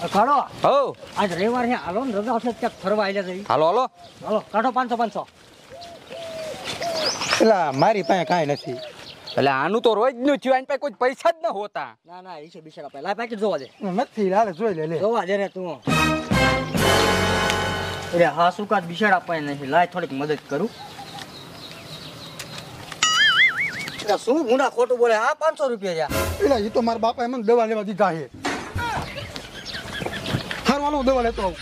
કાઢો. હો. આજ રવિવાર છે હાલો ને રજા છે ક્યાંક ફરવા આવી જઈ હાલો હાલો. હાલો કાઢો પાંચસો પાંચસો. પેલા મારી પાસે કાંઈ નથી. એટલે આનું તો રોજનું થયું આની પાસે કોઈ પૈસા જ ન હોતા. ના ના એ છે બિચારા પહેલા પેકેટ જોવા દે. નથી લાલે જોઈ લે લે. જોવા દે ને તું. અરે હા શું કાજ બિચારા પાસે નથી. લાય થોડીક મદદ કરું. એટલે શું ગુના ખોટું બોલે? હા પાંચસો રૂપિયા છે. પેલા એ તો મારા બાપાએ મને દવા લેવા દીધા છે. હારું હાલો હું દવા લેતો આવું